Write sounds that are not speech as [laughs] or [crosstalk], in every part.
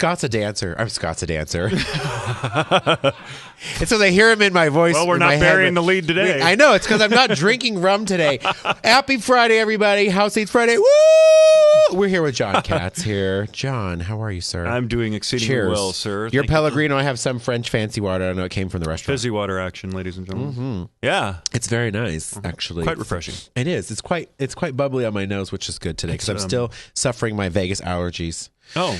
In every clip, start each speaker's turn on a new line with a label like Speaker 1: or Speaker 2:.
Speaker 1: Scott's a dancer. I'm Scott's a dancer. [laughs] and so they hear him in my voice.
Speaker 2: Well, we're not
Speaker 1: my head.
Speaker 2: burying the lead today.
Speaker 1: We- I know it's because I'm not drinking rum today. [laughs] Happy Friday, everybody! House Eats Friday. Woo! We're here with John Kats here. John, how are you, sir?
Speaker 2: I'm doing exceedingly
Speaker 1: Cheers,
Speaker 2: well, sir.
Speaker 1: Your
Speaker 2: Thank you.
Speaker 1: Pellegrino. I have some French fancy water. I know it came from the restaurant.
Speaker 2: fizzy water action, ladies and gentlemen. Yeah,
Speaker 1: It's very nice, actually.
Speaker 2: Mm-hmm. quite refreshing.
Speaker 1: It is. It's quite. It's quite bubbly on my nose, which is good today because I'm
Speaker 2: um,
Speaker 1: still suffering my Vegas allergies.
Speaker 2: Oh,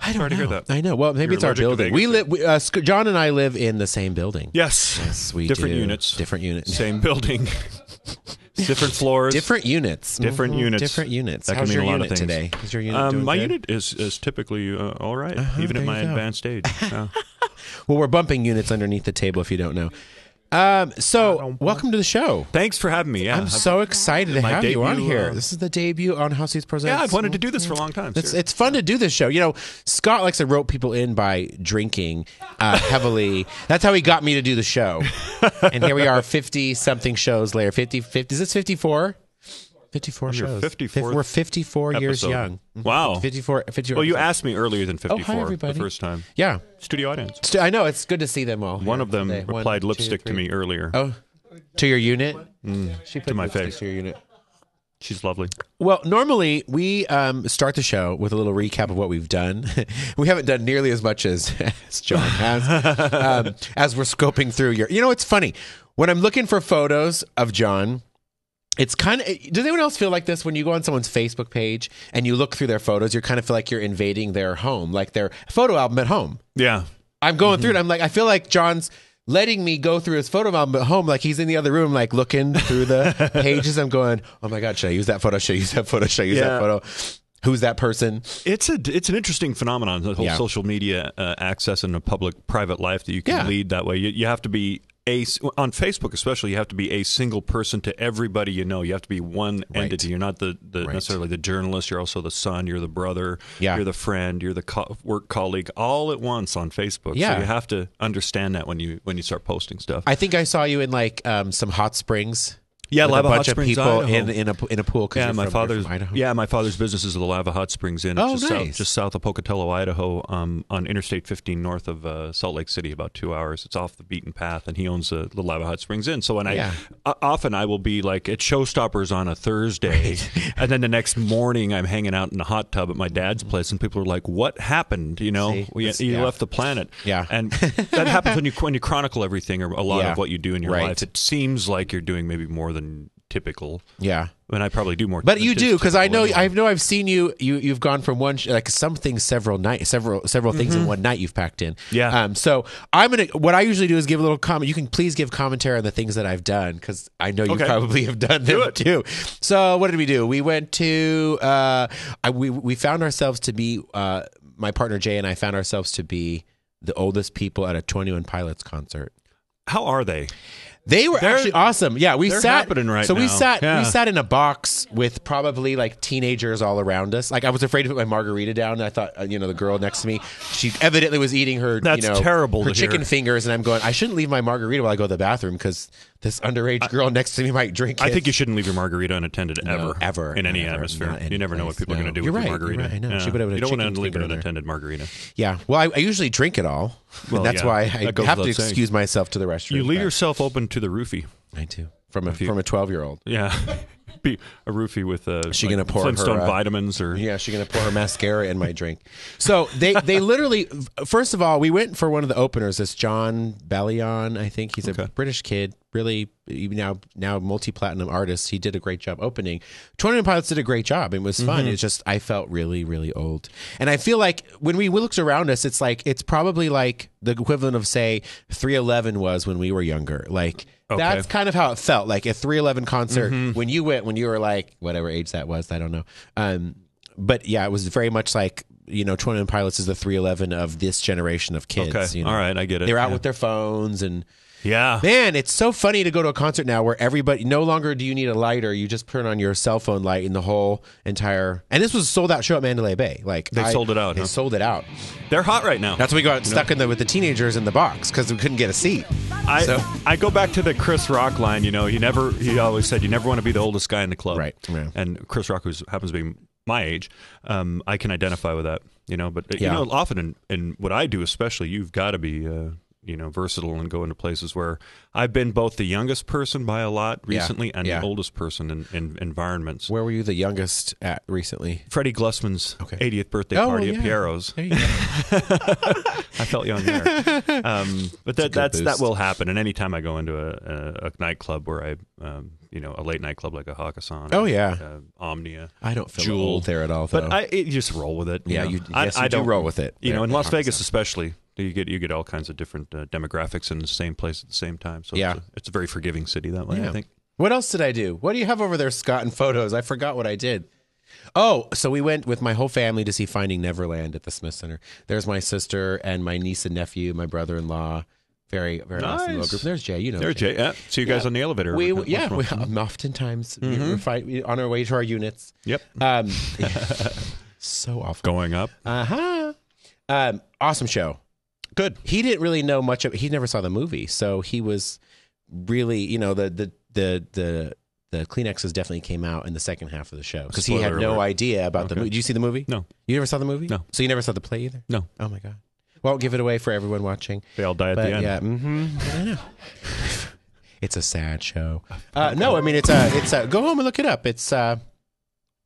Speaker 1: I don't
Speaker 2: Sorry to
Speaker 1: know.
Speaker 2: hear that.
Speaker 1: I know. Well, maybe
Speaker 2: You're
Speaker 1: it's our
Speaker 2: allergic to
Speaker 1: building. We
Speaker 2: then.
Speaker 1: live. We, uh, Sc- John and I live in the same building.
Speaker 2: yes.
Speaker 1: Yes, we
Speaker 2: Different
Speaker 1: do.
Speaker 2: units.
Speaker 1: Different units.
Speaker 2: Same [laughs] building, [laughs] different floors,
Speaker 1: Different units.
Speaker 2: Different
Speaker 1: Mhm.
Speaker 2: units.
Speaker 1: Different units.
Speaker 2: That can
Speaker 1: How's
Speaker 2: mean
Speaker 1: your
Speaker 2: a lot of
Speaker 1: unit
Speaker 2: things.
Speaker 1: today? Is your unit
Speaker 2: Um,
Speaker 1: doing
Speaker 2: my
Speaker 1: good?
Speaker 2: unit is is typically uh, all right, even
Speaker 1: there
Speaker 2: at my
Speaker 1: you go.
Speaker 2: advanced age. [laughs] Yeah.
Speaker 1: Well, we're bumping units underneath the table. If you don't know. Um, so, welcome to the show.
Speaker 2: Thanks for having me. Yeah,
Speaker 1: I'm so excited to
Speaker 2: My
Speaker 1: have you on
Speaker 2: debut,
Speaker 1: here.
Speaker 2: uh,
Speaker 1: this is the debut on House Eats Presents.
Speaker 2: yeah. I've wanted to do this for a long time.
Speaker 1: It's,
Speaker 2: sir.
Speaker 1: it's fun to do this show. You know, Scott likes to rope people in by drinking uh, [laughs] heavily. That's how he got me to do the show. [laughs] And here we are, 50 something shows later. 50, 50 is this 54? 54
Speaker 2: your
Speaker 1: shows.
Speaker 2: 54th
Speaker 1: Fif- We're 54 years young. Mhm.
Speaker 2: Wow.
Speaker 1: 54, 54
Speaker 2: well, you
Speaker 1: episodes.
Speaker 2: asked me earlier than 54
Speaker 1: everybody.
Speaker 2: the first time.
Speaker 1: Yeah.
Speaker 2: Studio audience.
Speaker 1: St- I know. It's good to see them all.
Speaker 2: One of them
Speaker 1: today. One,
Speaker 2: applied
Speaker 1: two,
Speaker 2: lipstick to me earlier.
Speaker 1: Oh, to your unit? she put
Speaker 2: to my face.
Speaker 1: To your unit.
Speaker 2: She's lovely.
Speaker 1: Well, normally we um, start the show with a little recap of what we've done. [laughs] we haven't done nearly as much as, [laughs] as John has. [laughs] um, as we're scoping through your, you know, it's funny when I'm looking for photos of John. It's kind of. Does anyone else feel like this when you go on someone's Facebook page and you look through their photos? You kind of feel like you're invading their home, like their photo album at home.
Speaker 2: Yeah.
Speaker 1: I'm going through it. I'm like, I feel like John's letting me go through his photo album at home, like he's in the other room, like looking through the [laughs] pages. I'm going, oh my god, should I use that photo? Should I use that photo? Should I use that photo? Who's that person?
Speaker 2: It's a it's an interesting phenomenon. The whole
Speaker 1: Yeah.
Speaker 2: social media uh, access and a public private life that you can
Speaker 1: Yeah.
Speaker 2: lead that way. You, you have to be a on Facebook especially. You have to be a single person to everybody you know. You have to be one
Speaker 1: Right.
Speaker 2: entity. You're not the, the
Speaker 1: Right.
Speaker 2: necessarily the journalist. You're also the son. You're the brother.
Speaker 1: Yeah.
Speaker 2: You're the friend. You're the co- work colleague. All at once on Facebook.
Speaker 1: Yeah.
Speaker 2: So you have to understand that when you when you start posting stuff.
Speaker 1: I think I saw you in like um, some hot springs.
Speaker 2: Yeah, Lava
Speaker 1: a
Speaker 2: Hot Springs,
Speaker 1: people
Speaker 2: Idaho.
Speaker 1: in in a in a pool.
Speaker 2: Yeah, my
Speaker 1: from-
Speaker 2: father's yeah, my father's business is the Lava Hot Springs Inn. It's
Speaker 1: Oh,
Speaker 2: just
Speaker 1: nice.
Speaker 2: south, just south of Pocatello, Idaho, um, on Interstate 15, north of uh, Salt Lake City, about two hours. It's off the beaten path, and he owns uh, the Lava Hot Springs Inn. So when
Speaker 1: Yeah.
Speaker 2: I o- often I will be like at Showstoppers on a Thursday, [laughs] and then the next morning I'm hanging out in a hot tub at my dad's place, and people are like, "What happened?" You know,
Speaker 1: See?
Speaker 2: we, you
Speaker 1: yeah.
Speaker 2: left the planet.
Speaker 1: Yeah.
Speaker 2: and that happens when you when you chronicle everything or a lot [laughs]
Speaker 1: Yeah.
Speaker 2: of what you do in your
Speaker 1: Right.
Speaker 2: life. It seems like you're doing maybe more than typical.
Speaker 1: yeah.
Speaker 2: And I probably do more.
Speaker 1: But you do because I know
Speaker 2: anyway.
Speaker 1: I know I've seen you. You you've gone from one sh- like something several nights, several several things in one night you've packed in.
Speaker 2: Mm-hmm. Yeah.
Speaker 1: Um. So I'm gonna. What I usually do is give a little comment. You can please give commentary on the things that I've done because I know you
Speaker 2: Okay.
Speaker 1: probably have done them
Speaker 2: Do it.
Speaker 1: too. So what did we do? We went to. Uh. I, we we found ourselves to be. Uh. My partner Jay and I found ourselves to be the oldest people at a 21 Pilots concert.
Speaker 2: How are they?
Speaker 1: They were
Speaker 2: They're-
Speaker 1: actually awesome. Yeah, we
Speaker 2: they're
Speaker 1: sat.
Speaker 2: happening right
Speaker 1: so we
Speaker 2: now.
Speaker 1: sat.
Speaker 2: Yeah.
Speaker 1: We sat in a box with probably like teenagers all around us. Like I was afraid to put my margarita down. And I thought, uh, you know, the girl next to me, she evidently was eating her.
Speaker 2: That's
Speaker 1: you know,
Speaker 2: terrible
Speaker 1: Her
Speaker 2: to hear.
Speaker 1: chicken fingers, and I'm going. I shouldn't leave my margarita while I go to the bathroom because this underage girl next to me might drink.
Speaker 2: I
Speaker 1: it.
Speaker 2: think you shouldn't leave your margarita unattended
Speaker 1: No,
Speaker 2: ever,
Speaker 1: ever,
Speaker 2: in any
Speaker 1: never,
Speaker 2: atmosphere.
Speaker 1: any
Speaker 2: You never know what
Speaker 1: place,
Speaker 2: people are going to do
Speaker 1: You're
Speaker 2: with
Speaker 1: right,
Speaker 2: your
Speaker 1: you're
Speaker 2: margarita.
Speaker 1: right, I know.
Speaker 2: Yeah.
Speaker 1: She would have a
Speaker 2: you don't want to leave
Speaker 1: finger
Speaker 2: an unattended margarita.
Speaker 1: Yeah. Well, I, I usually drink it all.
Speaker 2: Well,
Speaker 1: and that's
Speaker 2: yeah,
Speaker 1: why I
Speaker 2: that
Speaker 1: have to
Speaker 2: saying.
Speaker 1: excuse myself to the restroom.
Speaker 2: You leave
Speaker 1: but
Speaker 2: yourself open to the roofie.
Speaker 1: I do from a from a 12 year old.
Speaker 2: Yeah, [laughs] be a roofie with uh,
Speaker 1: She
Speaker 2: like
Speaker 1: gonna pour her,
Speaker 2: Flintstone
Speaker 1: uh,
Speaker 2: vitamins or
Speaker 1: Yeah, she's gonna pour her mascara in my drink. So they they literally first of all we went for one of the openers. This Jon Bellion, I think he's a British kid, really now now multi platinum artist. He did a great job opening. Twenty One Pilots did a great job. It was fun. It's just I felt really really old, and I feel like when we looked around us, it's like it's probably like the equivalent of say Three Eleven was when we were younger. Like.
Speaker 2: Okay.
Speaker 1: That's kind of how it felt like a 311 concert when you went when you were like whatever age that was I don't know um but yeah, it was very much like you know, Twenty One Pilots is the three eleven of this generation of kids.
Speaker 2: Okay,
Speaker 1: you know?
Speaker 2: all right, I get it.
Speaker 1: They're out
Speaker 2: Yeah.
Speaker 1: with their phones and
Speaker 2: yeah.
Speaker 1: man, it's so funny to go to a concert now where everybody no longer do you need a lighter, you just turn on your cell phone light in the whole entire and this was a sold out show at Mandalay Bay. Like
Speaker 2: They
Speaker 1: I-
Speaker 2: sold it out,
Speaker 1: They
Speaker 2: huh?
Speaker 1: sold it out.
Speaker 2: They're hot right now.
Speaker 1: That's why we got stuck in the with the teenagers in the box because we couldn't get a seat.
Speaker 2: I,
Speaker 1: So-
Speaker 2: I go back to the Chris Rock line. You know, you never. He always said you never want to be the oldest guy in the club.
Speaker 1: Right, yeah.
Speaker 2: And Chris Rock, who happens to be my age, um, I can identify with that. You know, but uh,
Speaker 1: Yeah.
Speaker 2: you know, often in, in what I do, especially, you've got to be. Uh, you know, versatile and go into places where I've been both the youngest person by a lot
Speaker 1: Yeah.
Speaker 2: recently and
Speaker 1: Yeah.
Speaker 2: the oldest person in, in environments.
Speaker 1: Where were you the youngest at recently?
Speaker 2: Freddie Glusman's
Speaker 1: Okay.
Speaker 2: 80th birthday
Speaker 1: Oh,
Speaker 2: party
Speaker 1: yeah.
Speaker 2: at Piero's.
Speaker 1: There you go. [laughs]
Speaker 2: I felt young there. Um, but that that's that will happen. And anytime I go into a, a, a nightclub where I, um, you know, a late night club like a Hakkasan,
Speaker 1: Oh, yeah.
Speaker 2: uh, Omnia.
Speaker 1: I don't feel
Speaker 2: Jewel.
Speaker 1: old there at all, though.
Speaker 2: But I it, you just roll with it. you
Speaker 1: yeah,
Speaker 2: know.
Speaker 1: you,
Speaker 2: I,
Speaker 1: yes,
Speaker 2: I
Speaker 1: you do
Speaker 2: don't
Speaker 1: roll with it.
Speaker 2: You know, in Las Vegas especially, you get you get all kinds of different uh, demographics in the same place at the same time. So
Speaker 1: Yeah.
Speaker 2: it's, a, it's a very forgiving city that way.
Speaker 1: Yeah.
Speaker 2: I think.
Speaker 1: What else did I do? What do you have over there, Scott, in photos? I forgot what I did. Oh, so we went with my whole family to see Finding Neverland at the Smith Center. There's my sister and my niece and nephew, my brother-in-law. Very, very awesome little
Speaker 2: Nice.
Speaker 1: group. There's Jay. You know,
Speaker 2: There's Jay. Yeah. See you guys on the elevator.
Speaker 1: We,
Speaker 2: Once
Speaker 1: yeah, we, um, oftentimes
Speaker 2: Mm-hmm.
Speaker 1: we're fight, we, on our way to our units.
Speaker 2: Yep.
Speaker 1: Um, [laughs] so awful.
Speaker 2: Going up.
Speaker 1: Uh huh. Um, awesome show.
Speaker 2: Good.
Speaker 1: He didn't really know much of. He never saw the movie, so he was really, you know, the the the the the Kleenexes definitely came out in the second half of the show because he had no
Speaker 2: alert.
Speaker 1: idea about the movie. Did you see the movie?
Speaker 2: No.
Speaker 1: You never saw the movie?
Speaker 2: No.
Speaker 1: So you never saw the play either?
Speaker 2: No.
Speaker 1: Oh my god. Won't give it away for everyone watching.
Speaker 2: They all die at
Speaker 1: But
Speaker 2: the end.
Speaker 1: yeah, mm-hmm, I know. It's a sad show. Uh, no, I mean it's a it's a go home and look it up. It's uh,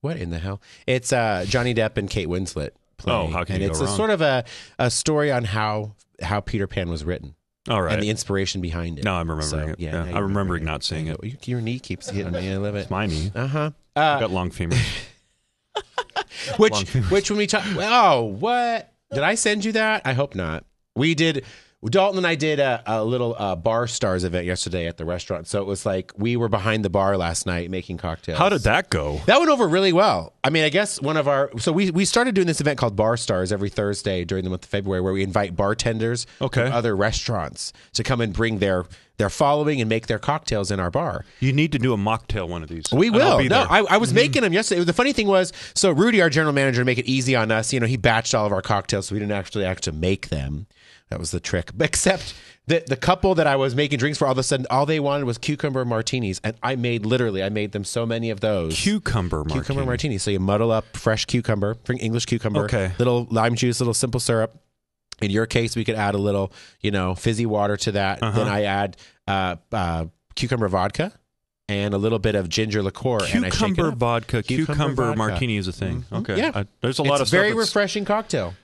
Speaker 1: what in the hell? It's uh, Johnny Depp and Kate Winslet playing,
Speaker 2: Oh, how can
Speaker 1: and
Speaker 2: you go
Speaker 1: it's a
Speaker 2: wrong?
Speaker 1: sort of a a story on how how Peter Pan was written
Speaker 2: All right.
Speaker 1: and the inspiration behind it.
Speaker 2: No, I'm remembering
Speaker 1: So,
Speaker 2: it.
Speaker 1: yeah,
Speaker 2: Yeah, I'm remembering
Speaker 1: remember
Speaker 2: not seeing it.
Speaker 1: You- Your knee keeps hitting me. I love it.
Speaker 2: It's my knee.
Speaker 1: Uh huh.
Speaker 2: I've
Speaker 1: Uh,
Speaker 2: got long femurs. [laughs]
Speaker 1: which
Speaker 2: long fingers.
Speaker 1: which when we talk, oh, what did I send you that? I hope not. We did. Dalton and I did a, a little uh, bar stars event yesterday at the restaurant. So it was like we were behind the bar last night making cocktails.
Speaker 2: How did that go?
Speaker 1: That went over really well. I mean, I guess one of our so we we started doing this event called Bar Stars every Thursday during the month of February, where we invite bartenders
Speaker 2: Okay.
Speaker 1: from other restaurants to come and bring their their following and make their cocktails in our bar.
Speaker 2: You need to do a mocktail one of these.
Speaker 1: We will.
Speaker 2: Be
Speaker 1: No. I, I was making them yesterday. The funny thing was, so Rudy, our general manager, to make it easy on us, you know, he batched all of our cocktails, so we didn't actually actually make them. That was the trick. Except the the couple that I was making drinks for, all of a sudden, all they wanted was cucumber martinis, and I made literally, I made them so many of those.
Speaker 2: cucumber martini.
Speaker 1: Cucumber martini. So you muddle up fresh cucumber, bring English cucumber,
Speaker 2: Okay.
Speaker 1: little lime juice, little simple syrup. In your case, we could add a little, you know, fizzy water to that.
Speaker 2: Uh-huh.
Speaker 1: Then I add uh, uh, cucumber vodka and a little bit of ginger liqueur. and I shake it
Speaker 2: Cucumber vodka.
Speaker 1: Cucumber
Speaker 2: Cucumber,
Speaker 1: vodka.
Speaker 2: martini is a thing. Okay.
Speaker 1: Yeah.
Speaker 2: I- there's a lot
Speaker 1: it's
Speaker 2: of
Speaker 1: very refreshing cocktail.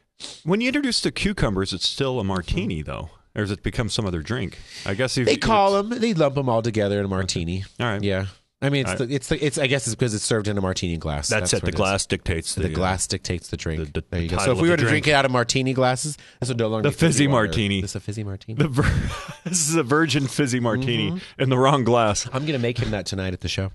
Speaker 2: When you introduce the cucumbers, it's still a martini, though. Or does it become some other drink? I guess if
Speaker 1: They call them, they lump them all together in a martini.
Speaker 2: All right.
Speaker 1: Yeah. I mean, it's
Speaker 2: All right.
Speaker 1: the, it's the, it's. I guess it's because it's served in a martini glass.
Speaker 2: That's, it.
Speaker 1: what
Speaker 2: The
Speaker 1: is.
Speaker 2: glass dictates the,
Speaker 1: The
Speaker 2: uh,
Speaker 1: glass dictates the drink.
Speaker 2: the- the
Speaker 1: there you go. So
Speaker 2: title
Speaker 1: if we
Speaker 2: of
Speaker 1: were to drink
Speaker 2: drink.
Speaker 1: it out of martini glasses, this would no longer
Speaker 2: The
Speaker 1: be
Speaker 2: fizzy
Speaker 1: water.
Speaker 2: martini.
Speaker 1: This is a fizzy martini.
Speaker 2: The vir- [laughs] this is a virgin fizzy martini
Speaker 1: Mm-hmm.
Speaker 2: in the wrong glass.
Speaker 1: I'm gonna make him that tonight at the show.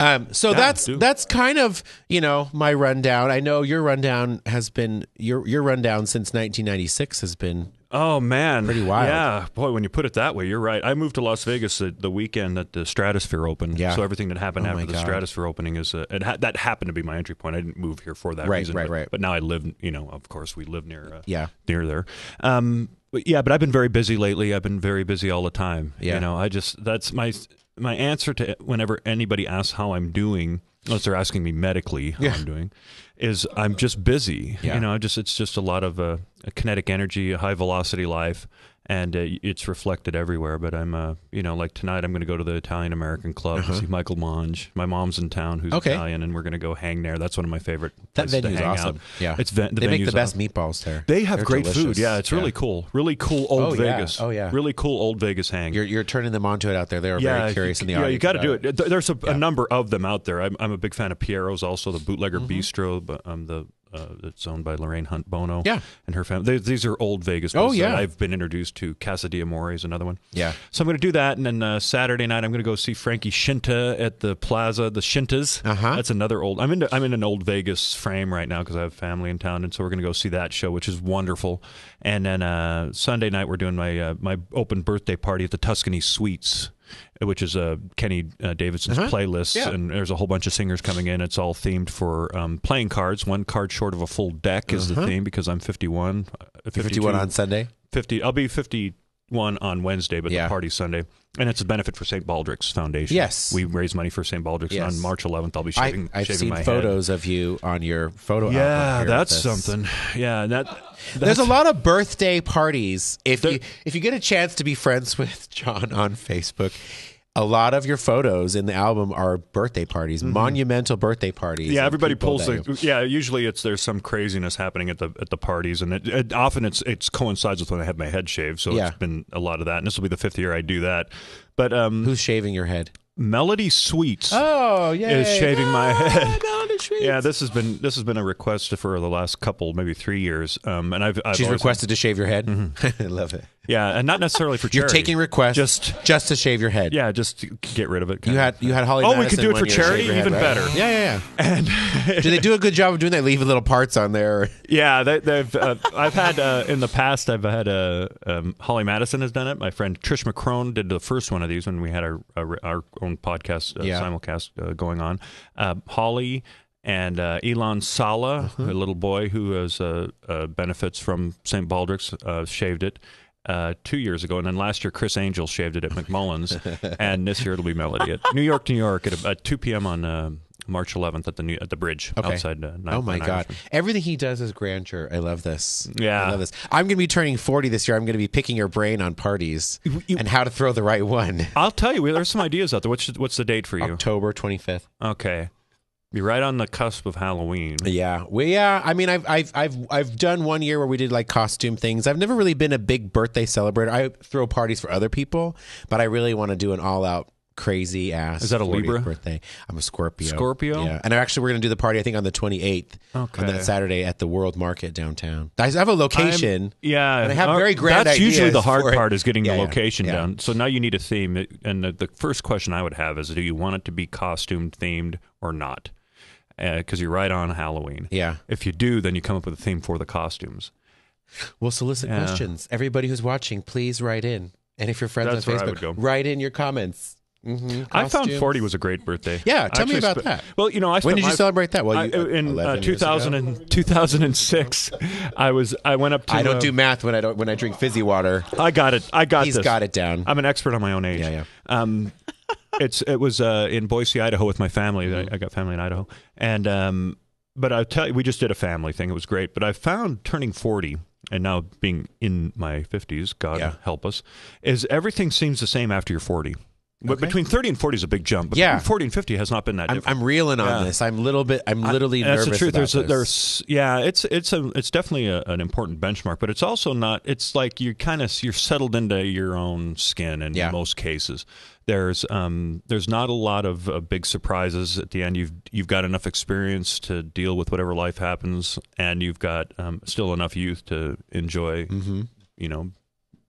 Speaker 1: Um, so
Speaker 2: Yeah,
Speaker 1: that's that's kind of you know my rundown. I know your rundown has been your your rundown since 1996 has been
Speaker 2: Oh man,
Speaker 1: Pretty wild.
Speaker 2: Yeah, boy, when you put it that way, you're right. I moved to Las Vegas the, the weekend that the Stratosphere opened.
Speaker 1: Yeah.
Speaker 2: So everything that happened
Speaker 1: Oh,
Speaker 2: after the
Speaker 1: God.
Speaker 2: Stratosphere opening is uh, it ha- that happened to be my entry point. I didn't move here for that
Speaker 1: Right,
Speaker 2: reason.
Speaker 1: right,
Speaker 2: but,
Speaker 1: right.
Speaker 2: But now I live. You know, of course, we live near. Uh,
Speaker 1: yeah
Speaker 2: near there. Um, but yeah, but I've been very busy lately. I've been very busy all the time.
Speaker 1: Yeah.
Speaker 2: You know, I just that's my my answer to whenever anybody asks how I'm doing, unless they're asking me medically how
Speaker 1: Yeah.
Speaker 2: I'm doing, is I'm just busy.
Speaker 1: Yeah.
Speaker 2: You know, I just it's just a lot of uh, a kinetic energy, a high velocity life. And uh, it's reflected everywhere. But I'm, uh, you know, like tonight, I'm going to go to the Italian American Club to see Michael Monge. My mom's in town, who's
Speaker 1: Uh-huh. Okay.
Speaker 2: Italian, and we're going to go hang there. That's one of my favorite.
Speaker 1: that venue's
Speaker 2: hang
Speaker 1: awesome.
Speaker 2: Out.
Speaker 1: Yeah,
Speaker 2: it's the
Speaker 1: they make the best
Speaker 2: awesome.
Speaker 1: meatballs there.
Speaker 2: They have
Speaker 1: They're
Speaker 2: great
Speaker 1: delicious.
Speaker 2: food. Yeah, it's really cool. Really cool old
Speaker 1: Oh, yeah.
Speaker 2: Vegas.
Speaker 1: Oh, yeah.
Speaker 2: Really cool old Vegas hang.
Speaker 1: You're you're turning them onto it out there. They are very curious in the
Speaker 2: yeah,
Speaker 1: audience.
Speaker 2: you got to do
Speaker 1: about
Speaker 2: it. There's a,
Speaker 1: Yeah.
Speaker 2: a number of them out there. I'm, I'm a big fan of Piero's, also the Bootlegger
Speaker 1: Mm-hmm.
Speaker 2: Bistro, but um, the uh, it's owned by Lorraine Hunt Bono.
Speaker 1: Yeah.
Speaker 2: and her family. They, these are old Vegas.
Speaker 1: Oh, yeah.
Speaker 2: I've been introduced to. Casa de Amore is another one.
Speaker 1: Yeah.
Speaker 2: So I'm going to do that, and then uh, Saturday night I'm going to go see Frankie Scinta at the Plaza, the Scintas.
Speaker 1: Uh-huh.
Speaker 2: That's another old. I'm in. I'm in an old Vegas frame right now because I have family in town, and so we're going to go see that show, which is wonderful. And then uh, Sunday night we're doing my uh, my open birthday party at the Tuscany Suites. Which is uh, Kenny uh, Davidson's
Speaker 1: Uh-huh.
Speaker 2: playlist,
Speaker 1: Yeah.
Speaker 2: and there's a whole bunch of singers coming in. It's all themed for um, playing cards. One card short of a full deck is the
Speaker 1: Uh-huh.
Speaker 2: theme because I'm 51. uh,
Speaker 1: 51 on Sunday.
Speaker 2: 50 I'll be 51 one on Wednesday, but
Speaker 1: Yeah.
Speaker 2: the party Sunday, and it's a benefit for St. Baldrick's Foundation.
Speaker 1: Yes.
Speaker 2: we raise money for St. Baldrick's
Speaker 1: Yes.
Speaker 2: on March 11th. I'll be
Speaker 1: I,
Speaker 2: shaving,
Speaker 1: I've
Speaker 2: shaving
Speaker 1: seen
Speaker 2: my head.
Speaker 1: photos of you on your photo album.
Speaker 2: Yeah, that's something. Yeah, and that.
Speaker 1: There's a lot of birthday parties. If
Speaker 2: There-
Speaker 1: you if you get a chance to be friends with John on Facebook, a lot of your photos in the album are birthday parties, monumental birthday parties.
Speaker 2: Mm-hmm. Yeah, everybody pulls the.
Speaker 1: you-
Speaker 2: Yeah, usually it's there's some craziness happening at the at the parties, and it, it, often it's it's coincides with when I have my head shaved. So
Speaker 1: Yeah.
Speaker 2: it's been a lot of that, and this will be the fifth year I do that. But um,
Speaker 1: Who's shaving your head?
Speaker 2: Melody Sweets
Speaker 1: Oh, yeah,
Speaker 2: is shaving my head.
Speaker 1: Melody [laughs] Sweets.
Speaker 2: Yeah, this has been this has been a request for the last couple, maybe three years. Um, and I've, I've
Speaker 1: She's requested to shave your head. [laughs] I love it.
Speaker 2: Yeah, and not necessarily for charity.
Speaker 1: You're taking requests
Speaker 2: Just-
Speaker 1: just to shave your head.
Speaker 2: yeah, just to get rid of it.
Speaker 1: You had you had Holly.
Speaker 2: Oh, we
Speaker 1: Madison
Speaker 2: could do it for charity?
Speaker 1: head,
Speaker 2: Even
Speaker 1: right?
Speaker 2: better.
Speaker 1: Yeah, yeah,
Speaker 2: and [laughs]
Speaker 1: do they do a good job of doing that? Leave little parts on there.
Speaker 2: Yeah, they, they've. Uh, I've had uh, in the past. I've had uh, um, Holly Madison has done it. My friend Trish McCrone did the first one of these when we had our our, our own podcast uh,
Speaker 1: Yeah.
Speaker 2: simulcast uh, going on. Uh, Holly and uh, Elon Sala,
Speaker 1: Uh-huh.
Speaker 2: a little boy who has uh, uh, benefits from St. Baldrick's, uh, shaved it. Uh, two years ago, and then last year Criss Angel shaved it at McMullan's, [laughs] and this year it'll be Melody at New York, New York at, at 2 p.m. on uh, March 11th at the new, at the bridge
Speaker 1: Okay.
Speaker 2: outside. Uh,
Speaker 1: Oh my god! Everything he does is grandeur. I love this.
Speaker 2: Yeah.
Speaker 1: I love this. I'm going to be turning 40 this year. I'm going to be picking your brain on parties
Speaker 2: you-
Speaker 1: and how to throw the right one.
Speaker 2: I'll tell you, there's some ideas out there. What's what's the date for you?
Speaker 1: October 25th.
Speaker 2: Okay, be right on the cusp of Halloween.
Speaker 1: Yeah, we yeah. I mean, I've I've I've I've done one year where we did like costume things. I've never really been a big birthday celebrator. I throw parties for other people, but I really want to do an all out crazy ass.
Speaker 2: Is that a Libra?
Speaker 1: birthday? I'm a Scorpio.
Speaker 2: Scorpio?
Speaker 1: Yeah, and actually we're gonna do the party. I think on the 28th
Speaker 2: Okay.
Speaker 1: on that Saturday at the World Market downtown. I have a location.
Speaker 2: Yeah,
Speaker 1: And I have
Speaker 2: uh,
Speaker 1: very grand
Speaker 2: That's usually the hard part is getting
Speaker 1: Yeah,
Speaker 2: the location
Speaker 1: yeah.
Speaker 2: down. So now you need a theme, and the, the first question I would have is: Do you want it to be costume themed or not? Because you're right on Halloween.
Speaker 1: Yeah,
Speaker 2: If you do, then you come up with a theme for the costumes.
Speaker 1: we'll solicit
Speaker 2: Yeah.
Speaker 1: questions. Everybody who's watching, please write in. And if you're friends
Speaker 2: That's
Speaker 1: on Facebook,
Speaker 2: go.
Speaker 1: write in your comments. Mm-hmm.
Speaker 2: I found 40 was a great birthday.
Speaker 1: Yeah, tell me about
Speaker 2: spe-
Speaker 1: that.
Speaker 2: Well, you know, I
Speaker 1: When did you
Speaker 2: my-
Speaker 1: celebrate that? Well,
Speaker 2: I-
Speaker 1: you,
Speaker 2: in uh, 2000 and, 2006, I was I went up to.
Speaker 1: I don't
Speaker 2: uh,
Speaker 1: do math when I don't when I drink fizzy water.
Speaker 2: I got it. I got
Speaker 1: He's
Speaker 2: this.
Speaker 1: got it down.
Speaker 2: I'm an expert on my own age.
Speaker 1: Yeah, yeah.
Speaker 2: Um, it's it was uh, in Boise, Idaho, with my family.
Speaker 1: Mm-hmm.
Speaker 2: I, I got family in Idaho, and um, but I tell you, we just did a family thing. It was great. But I found turning 40 and now being in my 50s, God
Speaker 1: Yeah.
Speaker 2: help us, is everything seems the same after you're 40. But
Speaker 1: Okay.
Speaker 2: between 30 and 40 is a big jump. But
Speaker 1: Yeah.
Speaker 2: 40 and 50 has not been that
Speaker 1: I'm,
Speaker 2: different.
Speaker 1: I'm reeling on
Speaker 2: Yeah.
Speaker 1: this. I'm little bit. I'm literally
Speaker 2: That's
Speaker 1: nervous
Speaker 2: the truth. there's, a, there's, yeah, it's it's a, it's definitely a, an important benchmark, but it's also not. It's like you're kind of you're settled into your own skin in
Speaker 1: Yeah.
Speaker 2: most cases. There's um there's not a lot of uh, big surprises at the end. You've you've got enough experience to deal with whatever life happens, and you've got um, still enough youth to enjoy. You know,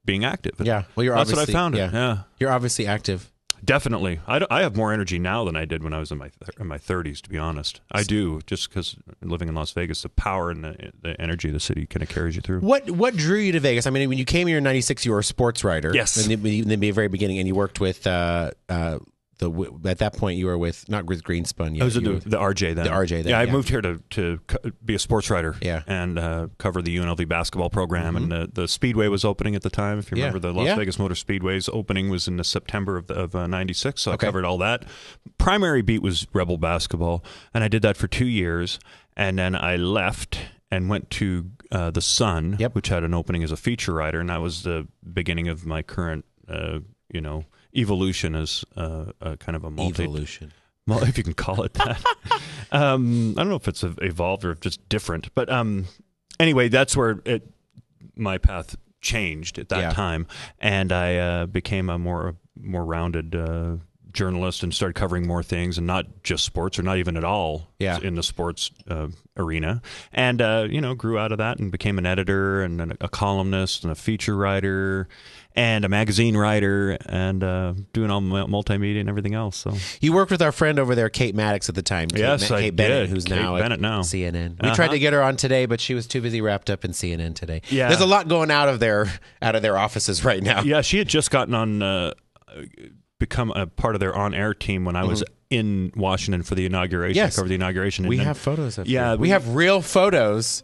Speaker 2: being active.
Speaker 1: Mm-hmm. yeah. Well, you're
Speaker 2: that's what I
Speaker 1: obviously
Speaker 2: found.
Speaker 1: Yeah.
Speaker 2: Yeah.
Speaker 1: You're obviously active.
Speaker 2: Definitely, I, I have more energy now than I did when I was in my in my 30s. To be honest, I do just because living in Las Vegas, the power and the, the energy of the city kind of carries you through.
Speaker 1: What what drew you to Vegas? I mean, when you came here in '96, you were a sports writer.
Speaker 2: Yes.
Speaker 1: In the, in the very beginning, and you worked with uh, uh, the at that point you were with not with Greenspun yet.
Speaker 2: I was at the, the RJ then.
Speaker 1: The RJ then,
Speaker 2: Yeah, I
Speaker 1: yeah.
Speaker 2: moved here to to be a sports writer.
Speaker 1: Yeah.
Speaker 2: and uh, cover the UNLV basketball program. And the, the Speedway was opening at the time. If you
Speaker 1: Yeah.
Speaker 2: remember, the Las
Speaker 1: Yeah.
Speaker 2: Vegas Motor Speedway's opening was in the September of the, of uh, '96. So
Speaker 1: Okay.
Speaker 2: I covered all that. Primary beat was Rebel basketball, and I did that for two years. And then I left and went to uh, the Sun,
Speaker 1: Yep.
Speaker 2: which had an opening as a feature writer, and that was the beginning of my current, uh, you know. Evolution as uh, a kind of a multi
Speaker 1: evolution.
Speaker 2: well, if you can call it that. [laughs] um, I don't know if it's evolved or just different, but um, anyway, that's where it my path changed at that
Speaker 1: Yeah.
Speaker 2: time, and I uh, became a more more rounded uh, journalist and started covering more things, and not just sports, or not even at all
Speaker 1: Yeah.
Speaker 2: in the sports uh, arena, and uh, you know grew out of that and became an editor and an- a columnist and a feature writer. And a magazine writer, and uh, doing all mu- multimedia and everything else. So
Speaker 1: You worked with our friend over there, Kate Maddox, at the time. Kate,
Speaker 2: Yes,
Speaker 1: Ma-
Speaker 2: I
Speaker 1: Kate Bennett,
Speaker 2: did.
Speaker 1: who's
Speaker 2: Kate
Speaker 1: now
Speaker 2: Bennett
Speaker 1: at
Speaker 2: now.
Speaker 1: CNN. We
Speaker 2: Uh-huh.
Speaker 1: tried to get her on today, but she was too busy wrapped up in CNN today.
Speaker 2: Yeah.
Speaker 1: there's a lot going out of their out of their offices right now.
Speaker 2: Yeah, she had just gotten on, uh, become a part of their on-air team when I was in Washington for the inauguration.
Speaker 1: Mm-hmm. Yes.
Speaker 2: I covered the inauguration.
Speaker 1: We
Speaker 2: then-
Speaker 1: have photos of
Speaker 2: Yeah,
Speaker 1: we
Speaker 2: we-
Speaker 1: have real photos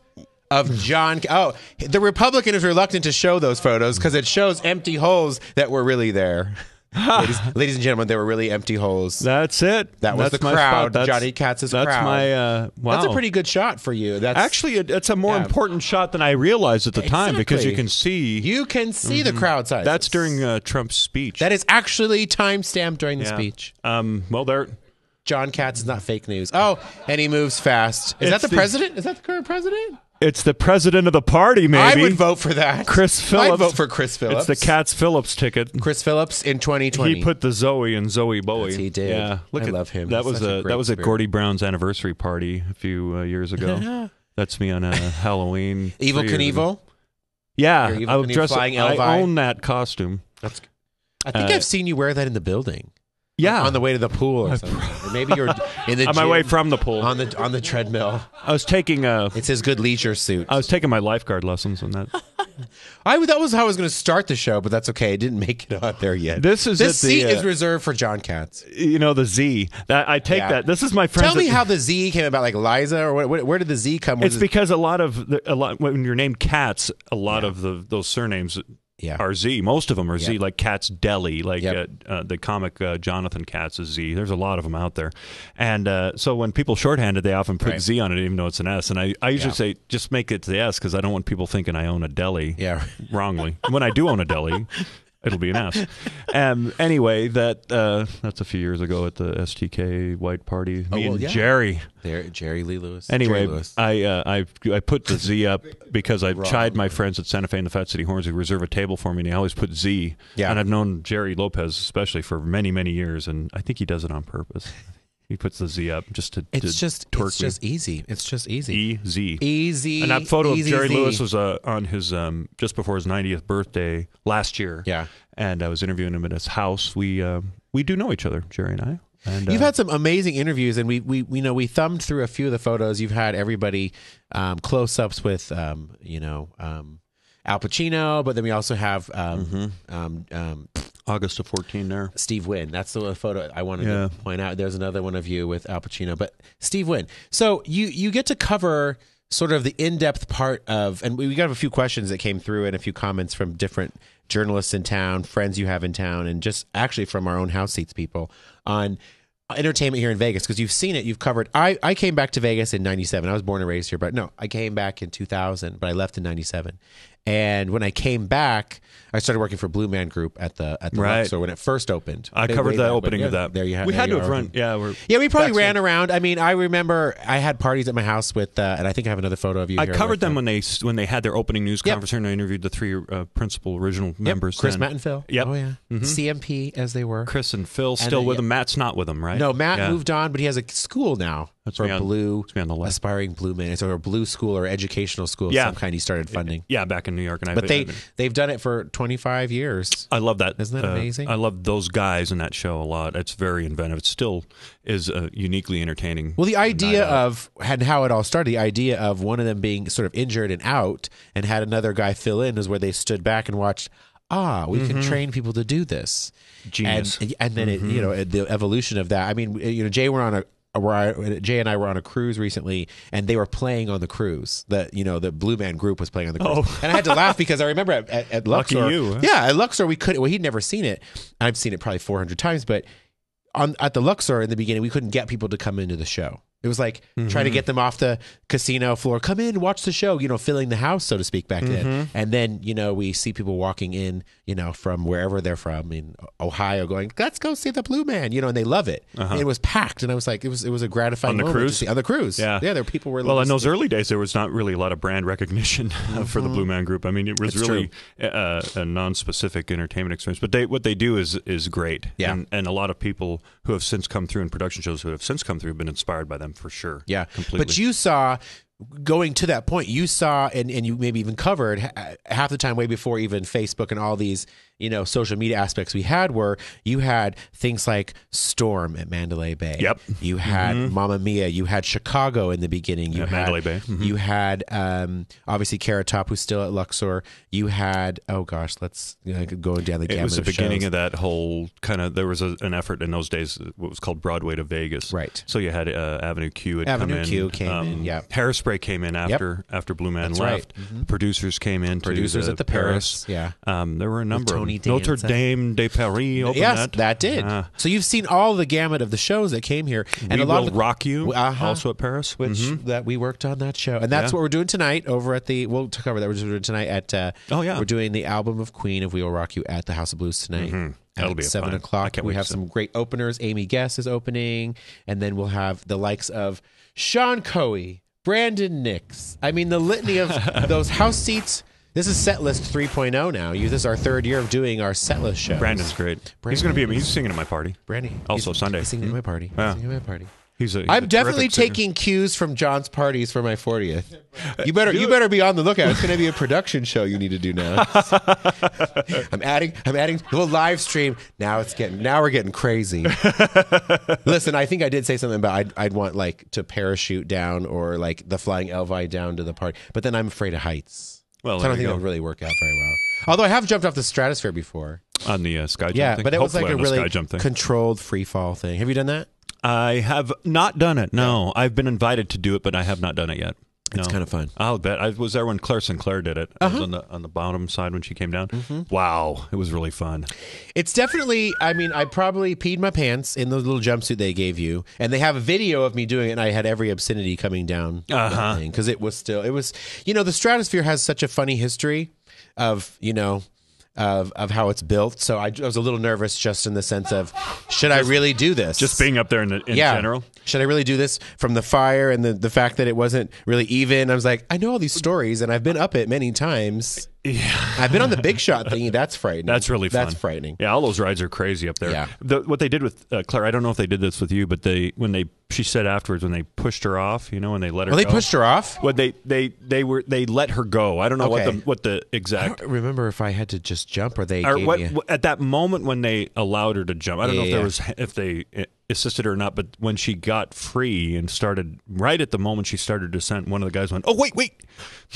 Speaker 1: of John. Oh, the Republican is reluctant to show those photos because it shows empty holes that were really there. Ladies, ladies and gentlemen, there were really empty holes.
Speaker 2: That's it.
Speaker 1: That was
Speaker 2: That's
Speaker 1: the crowd. Johnny Kats's
Speaker 2: That's
Speaker 1: crowd.
Speaker 2: my. Uh, wow.
Speaker 1: That's a pretty good shot for you. That's
Speaker 2: Actually, it- it's a more
Speaker 1: Yeah.
Speaker 2: important shot than I realized at the time because you can see.
Speaker 1: You can see the crowd size.
Speaker 2: that's during uh, Trump's speech.
Speaker 1: That is actually time stamped during the
Speaker 2: Yeah.
Speaker 1: speech.
Speaker 2: Um, well, there.
Speaker 1: John Kats is not fake news. Oh, and he moves fast. Is that the,
Speaker 2: the-
Speaker 1: president? Is that the current president?
Speaker 2: It's the president of the party, maybe.
Speaker 1: I would vote for that.
Speaker 2: Chris Phillips. [laughs]
Speaker 1: I'd vote for Chris Phillips.
Speaker 2: It's the Kats Phillips ticket.
Speaker 1: Chris Phillips in 2020.
Speaker 2: He put the Zowie in Zowie Bowie.
Speaker 1: Yes, he did.
Speaker 2: Yeah, look
Speaker 1: I
Speaker 2: at
Speaker 1: love him.
Speaker 2: That
Speaker 1: He's
Speaker 2: was
Speaker 1: a
Speaker 2: a, that was at. Gordie Brown's anniversary party a few uh, years ago. [laughs] That's me on a Halloween. [laughs] Evel.
Speaker 1: Knievel.
Speaker 2: Yeah,
Speaker 1: Evel
Speaker 2: I was
Speaker 1: Knievel
Speaker 2: dressed.
Speaker 1: flying
Speaker 2: I own that costume.
Speaker 1: That's. I think
Speaker 2: Uh,
Speaker 1: I've seen you wear that in the building.
Speaker 2: Yeah,
Speaker 1: On the way to the pool or something. or maybe you're in the [laughs]
Speaker 2: on my
Speaker 1: gym
Speaker 2: way from the pool.
Speaker 1: on the on the treadmill.
Speaker 2: I was taking a.
Speaker 1: It's his good leisure suit.
Speaker 2: I was taking my lifeguard lessons on that. [laughs]
Speaker 1: I that was how I was going to start the show, but that's okay. I didn't make it out there yet.
Speaker 2: This is
Speaker 1: this
Speaker 2: at the,
Speaker 1: seat
Speaker 2: uh,
Speaker 1: is reserved for John Kats.
Speaker 2: you know the Z. That I take
Speaker 1: Yeah.
Speaker 2: that. This is my friend.
Speaker 1: Tell me how the Z came about, like Liza, or what, where did the Z come?
Speaker 2: It's
Speaker 1: Was it-
Speaker 2: because a lot of the, a lot when you're named Kats, a lot of the those surnames
Speaker 1: Yeah.
Speaker 2: are Z. Most of them are Z, like Katz Deli, like
Speaker 1: Yep.
Speaker 2: uh, uh, the comic uh, Jonathan Katz is Z. There's a lot of them out there, and uh, so when people shorthanded, they often put
Speaker 1: Right.
Speaker 2: Z on it, even though it's an S. And I, I usually
Speaker 1: Yeah.
Speaker 2: say just make it the S because I don't want people thinking I own a deli.
Speaker 1: Yeah.
Speaker 2: wrongly. when I do own a deli, [laughs] it'll be an S. [laughs] Um, anyway, that uh, that's a few years ago at the STK White Party. Me
Speaker 1: Oh, well,
Speaker 2: and
Speaker 1: yeah.
Speaker 2: Jerry.
Speaker 1: There, Jerry Lee Lewis.
Speaker 2: Anyway,
Speaker 1: Jerry Lewis.
Speaker 2: I uh, I I put the Z up because I chide my friends at Santa Fe and the Fat City Horns who reserve a table for me, and they always put Z.
Speaker 1: Yeah.
Speaker 2: And I've known Jerry Lopez especially for many many years, and I think he does it on purpose. He puts the Z up just to
Speaker 1: it's
Speaker 2: to
Speaker 1: just,
Speaker 2: twerk
Speaker 1: it's just easy. It's just easy.
Speaker 2: E Z.
Speaker 1: Easy.
Speaker 2: And that photo
Speaker 1: easy
Speaker 2: of Jerry
Speaker 1: Z.
Speaker 2: Lewis was uh, on his um, just before his 90th birthday last year.
Speaker 1: Yeah.
Speaker 2: And I was interviewing him at his house. We um, we do know each other, Jerry and I. And
Speaker 1: You've
Speaker 2: uh,
Speaker 1: had some amazing interviews, and we, we, we know we thumbed through a few of the photos. You've had everybody um, close ups with, um, you know, um, Al Pacino, but then we also have um,
Speaker 2: Mm-hmm. August of 14 there.
Speaker 1: Steve Wynn. That's the photo I wanted
Speaker 2: Yeah.
Speaker 1: to point out. There's another one of you with Al Pacino, but Steve Wynn. So you you get to cover sort of the in-depth part of, and we got a few questions that came through and a few comments from different journalists in town, friends you have in town, and just actually from our own house seats people on entertainment here in Vegas because you've seen it, you've covered. I I came back to Vegas in '97. I was born and raised here, but no, I came back in 2000, but I left in '97. And when I came back, I started working for Blue Man Group at the at the
Speaker 2: Right.
Speaker 1: Luxor when it first opened.
Speaker 2: I
Speaker 1: Way-
Speaker 2: covered the opening of that.
Speaker 1: There you have.
Speaker 2: We had to have run. Yeah, we're,
Speaker 1: Yeah, we probably ran around. I mean, I remember I had parties at my house with, uh, and I think I have another photo of you.
Speaker 2: I covered them when they when they had their opening news
Speaker 1: Yep.
Speaker 2: conference, and I interviewed the three uh, principal original
Speaker 1: yep,
Speaker 2: members.
Speaker 1: Chris,
Speaker 2: then.
Speaker 1: Matt, and Phil.
Speaker 2: Yep.
Speaker 1: Oh yeah.
Speaker 2: Mhm.
Speaker 1: CMP as they were.
Speaker 2: Chris and Phil still
Speaker 1: then,
Speaker 2: with
Speaker 1: yeah.
Speaker 2: them. Matt's not with them, right?
Speaker 1: No, Matt
Speaker 2: Yeah.
Speaker 1: moved on, but he has a school now
Speaker 2: That's
Speaker 1: for
Speaker 2: on-
Speaker 1: blue,
Speaker 2: on the left.
Speaker 1: aspiring blue man. It's a blue school or educational school of
Speaker 2: Yeah.
Speaker 1: some kind. He started funding,
Speaker 2: Yeah, back in New York, and I.
Speaker 1: but they
Speaker 2: I,
Speaker 1: they've done it for 25 years.
Speaker 2: I love that.
Speaker 1: Isn't that
Speaker 2: uh,
Speaker 1: amazing?
Speaker 2: I love those guys in that show a lot. It's very inventive. It still is uh, uniquely entertaining.
Speaker 1: Well, the idea of and how it all started, the idea of one of them being sort of injured and out, and had another guy fill in, is where they stood back and watched. Ah, we can train people to do this.
Speaker 2: Mm-hmm. Genius. Mm-hmm.
Speaker 1: And, and then it, you know the evolution of that. I mean, you know, Jay were on a. Where I, Jay and I were on a cruise recently, and they were playing on the cruise. That you know the Blue Man Group was playing on the cruise,
Speaker 2: Oh.
Speaker 1: and I had to laugh because I remember at, at, at
Speaker 2: Lucky
Speaker 1: Luxor,
Speaker 2: you, huh?
Speaker 1: yeah, at Luxor we couldn't. Well, he'd never seen it. I've seen it probably four hundred times, but on at the Luxor in the beginning, we couldn't get people to come into the show. It was like trying
Speaker 2: Mm-hmm.
Speaker 1: to get them off the casino floor, come in, watch the show, you know, filling the house, so to speak, back
Speaker 2: Mm-hmm.
Speaker 1: then. And then, you know, we see people walking in, you know, from wherever they're from in Ohio going, let's go see the Blue Man, you know, and they love it. And it was packed. And I was like, it was it was a gratifying
Speaker 2: Uh-huh. On the cruise?
Speaker 1: see- on the cruise.
Speaker 2: Yeah.
Speaker 1: Yeah, there were people were
Speaker 2: Well, in those early days, there was not really a lot of brand recognition [laughs] for the Blue Man Group. I mean, it was
Speaker 1: It's
Speaker 2: really uh, a non-specific entertainment experience. But they, what they do is is great.
Speaker 1: Yeah.
Speaker 2: and, and a lot of people who have since come through in production shows who have since come through have been inspired by them for sure.
Speaker 1: Yeah.
Speaker 2: completely.
Speaker 1: But you saw going to that point, you saw and, and you maybe even covered half the time way before even Facebook and all these, you know, social media aspects we had were you had things like Storm at Mandalay Bay.
Speaker 2: Yep.
Speaker 1: You had Mamma Mia. You had Chicago in the beginning. You had
Speaker 2: Mandalay Bay. Mhm.
Speaker 1: You had um, obviously Carrot Top, who's still at Luxor. You had oh gosh, let's you know, going down the
Speaker 2: It was the
Speaker 1: of
Speaker 2: beginning
Speaker 1: shows.
Speaker 2: of that whole kind of. There was a, an effort in those days, what was called Broadway to Vegas.
Speaker 1: Right.
Speaker 2: So you had uh, Avenue Q had
Speaker 1: Avenue
Speaker 2: come in.
Speaker 1: Q came in, yeah.
Speaker 2: Hairspray came in after after Blue Man
Speaker 1: That's right.
Speaker 2: left. The producers came in. to
Speaker 1: Producers
Speaker 2: the
Speaker 1: at the Paris. Yeah.
Speaker 2: Um, there were a number
Speaker 1: Tony
Speaker 2: Notre Dame de Paris opened
Speaker 1: yes,
Speaker 2: that.
Speaker 1: that, did.
Speaker 2: Uh,
Speaker 1: so you've seen all the gamut of the shows that came here, and a lot of the,
Speaker 2: rock you.
Speaker 1: Uh-huh.
Speaker 2: Also at Paris.
Speaker 1: which
Speaker 2: Mhm.
Speaker 1: that we worked on that show, and that's
Speaker 2: Yeah.
Speaker 1: what we're doing tonight over at the. We'll cover that. We're doing tonight at. Uh,
Speaker 2: Oh, yeah.
Speaker 1: we're doing the album of Queen of We Will Rock You at the House of Blues tonight.
Speaker 2: Mhm. That'll be
Speaker 1: seven
Speaker 2: fun.
Speaker 1: O'clock. We have some great openers. Amy Guess is opening, and then we'll have the likes of Sean Coey, Brandon Nix. I mean, the litany of [laughs] those house seats. This is set list 3.0 now. You, this is our third year of doing our setlist show.
Speaker 2: Brandon's great. he's going to be. He's singing at my party.
Speaker 1: Brandy.
Speaker 2: Also
Speaker 1: he's-
Speaker 2: Sunday.
Speaker 1: He's singing at my hmm? party. He's
Speaker 2: Yeah.
Speaker 1: singing at my party.
Speaker 2: He's a. he's
Speaker 1: I'm definitely taking cues from John's parties for my 40th. [laughs] You better you better be on the lookout. It's going to be a production show you need to do now. [laughs] I'm adding I'm adding we'll live stream. Now it's getting now we're getting crazy. [laughs] Listen, I think I did say something about I'd, I'd want like to parachute down or like the flying Elvi down to the party, but then I'm afraid of heights.
Speaker 2: Well,
Speaker 1: I don't think that
Speaker 2: go.
Speaker 1: would really work out very well. Although I have jumped off the stratosphere before.
Speaker 2: on the uh, sky jump
Speaker 1: Yeah,
Speaker 2: thing.
Speaker 1: but it was
Speaker 2: Hopefully
Speaker 1: like a
Speaker 2: on the
Speaker 1: really
Speaker 2: jump thing.
Speaker 1: controlled free fall thing. Have you done that?
Speaker 2: I have not done it. No, I've been invited to do it, but I have not done it yet.
Speaker 1: It's
Speaker 2: No.
Speaker 1: kind of fun.
Speaker 2: I'll bet. I was there when Claire Sinclair did it. I
Speaker 1: Uh-huh.
Speaker 2: was on the on the bottom side when she came down.
Speaker 1: Mm-hmm.
Speaker 2: Wow, it was really fun.
Speaker 1: It's definitely. I mean, I probably peed my pants in the little jumpsuit they gave you, and they have a video of me doing it, and I had every obscenity coming down
Speaker 2: Uh-huh.
Speaker 1: because it was still. It was. You know, the stratosphere has such a funny history of you know. Of, of how it's built, so I, I was a little nervous, just in the sense of, should I really do this?
Speaker 2: Just being up there in, the, in
Speaker 1: yeah.
Speaker 2: general.
Speaker 1: Should I really do this from the fire and the, the fact that it wasn't really even? I was like, I know all these stories and I've been up it many times.
Speaker 2: Yeah.
Speaker 1: I've been on the big shot [laughs] thingy. That's frightening.
Speaker 2: That's really fun.
Speaker 1: That's frightening.
Speaker 2: Yeah, all those rides are crazy up there.
Speaker 1: Yeah.
Speaker 2: The, what they did with uh, Claire, I don't know if they did this with you, but they when they she said afterwards when they pushed her off, you know, when they let her.
Speaker 1: Well, they pushed her off.
Speaker 2: Well, they they they were they let her go. I don't know what the what the
Speaker 1: I
Speaker 2: exact.
Speaker 1: don't remember if I had to just jump or they
Speaker 2: Or
Speaker 1: gave
Speaker 2: what,
Speaker 1: a-
Speaker 2: at that moment when they allowed her to jump, I don't
Speaker 1: Yeah,
Speaker 2: know if
Speaker 1: yeah,
Speaker 2: there was if they uh, assisted her or not. But when she got free and started, right at the moment she started descent, one of the guys went, "Oh wait, wait!"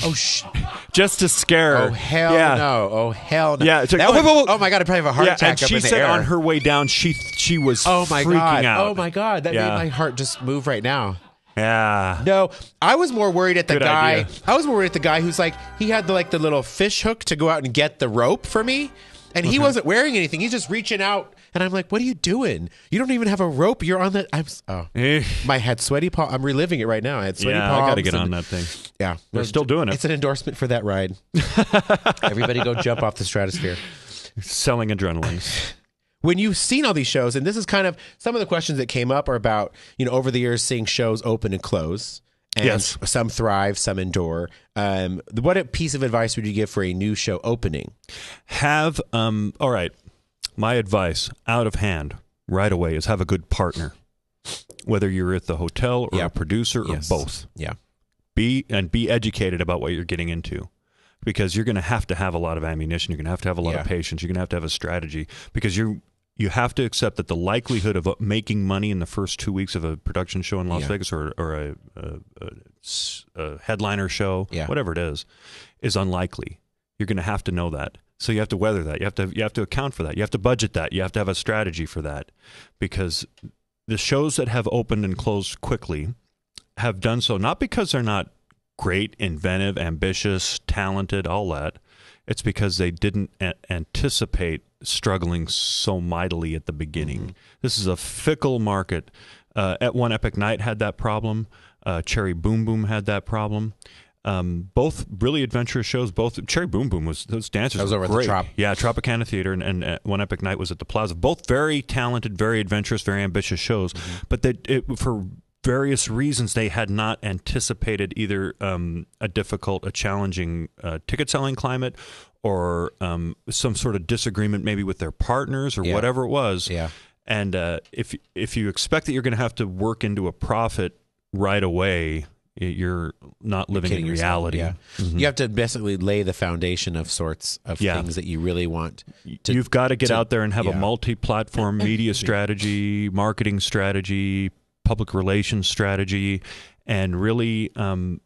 Speaker 1: oh sh! [laughs]
Speaker 2: just to scare oh, her.
Speaker 1: Oh hell
Speaker 2: yeah.
Speaker 1: no! Oh hell no!
Speaker 2: Yeah, like, oh,
Speaker 1: would-
Speaker 2: whoa, whoa, whoa.
Speaker 1: oh my god! I probably have a heart
Speaker 2: yeah,
Speaker 1: attack
Speaker 2: and she said on her way down, she she was
Speaker 1: Oh my
Speaker 2: freaking
Speaker 1: god!
Speaker 2: out.
Speaker 1: Oh my god! That
Speaker 2: Yeah.
Speaker 1: made my heart just move right now.
Speaker 2: Yeah.
Speaker 1: No, I was more worried at the
Speaker 2: Good
Speaker 1: guy.
Speaker 2: idea.
Speaker 1: I was more worried at the guy who's like he had the like the little fish hook to go out and get the rope for me, and he wasn't wearing anything. He's just reaching out, and I'm like, "What are you doing? You don't even have a rope. You're on the." I'm oh. [laughs] My head sweaty palm. I'm reliving it right now. I had sweaty
Speaker 2: Yeah,
Speaker 1: palms.
Speaker 2: I got to get
Speaker 1: and-
Speaker 2: on that thing.
Speaker 1: Yeah,
Speaker 2: They're still doing it.
Speaker 1: It's an endorsement for that ride. [laughs] Everybody go jump off the stratosphere.
Speaker 2: Selling adrenaline. [laughs]
Speaker 1: When you've seen all these shows, and this is kind of some of the questions that came up are about, you know, over the years seeing shows open and close. And
Speaker 2: Yes.
Speaker 1: some thrive, some endure. Um, what piece of advice would you give for a new show opening?
Speaker 2: have um all right. My advice out of hand right away is have a good partner. Whether you're at the hotel or
Speaker 1: Yeah.
Speaker 2: a producer or
Speaker 1: Yes.
Speaker 2: both.
Speaker 1: Yeah.
Speaker 2: Be and be educated about what you're getting into. Because you're going to have to have a lot of ammunition. You're going to have to have a lot
Speaker 1: Yeah.
Speaker 2: of patience. You're going to have to have a strategy because you you have to accept that the likelihood of uh, making money in the first two weeks of a production show in Las
Speaker 1: Yeah.
Speaker 2: Vegas or, or a headliner show,
Speaker 1: Yeah.
Speaker 2: whatever it is, is unlikely. You're going to have to know that. So you have to weather that. You have to you have to account for that. You have to budget that. You have to have a strategy for that, because the shows that have opened and closed quickly have done so not because they're not great, inventive, ambitious, talented, all that. It's because they didn't a- anticipate struggling so mightily at the beginning. This is a fickle market. Uh, at one Epic Night had that problem. Uh, Cherry Boom Boom had that problem. Um, both really adventurous shows. Both Cherry Boom Boom was those dancers.
Speaker 1: That was over at the
Speaker 2: great.
Speaker 1: Trop.
Speaker 2: Yeah, Tropicana Theater and, and uh, One Epic Night was at the Plaza. Both very talented, very adventurous, very ambitious shows.
Speaker 1: Mm-hmm.
Speaker 2: But they, it, for various reasons, they had not anticipated either um, a difficult, a challenging uh, ticket selling climate or um, some sort of disagreement maybe with their partners or
Speaker 1: Yeah.
Speaker 2: whatever it was.
Speaker 1: Yeah.
Speaker 2: And uh, if if you expect that you're going to have to work into a profit right away, you're not living in
Speaker 1: Kidding yourself.
Speaker 2: reality.
Speaker 1: Yeah. You have to basically lay the foundation of sorts of
Speaker 2: Yeah.
Speaker 1: things that you really want. to-
Speaker 2: You've got to get
Speaker 1: to-
Speaker 2: out there and have
Speaker 1: yeah.
Speaker 2: a multi-platform [coughs] media strategy, marketing strategy, public relations strategy, and really um,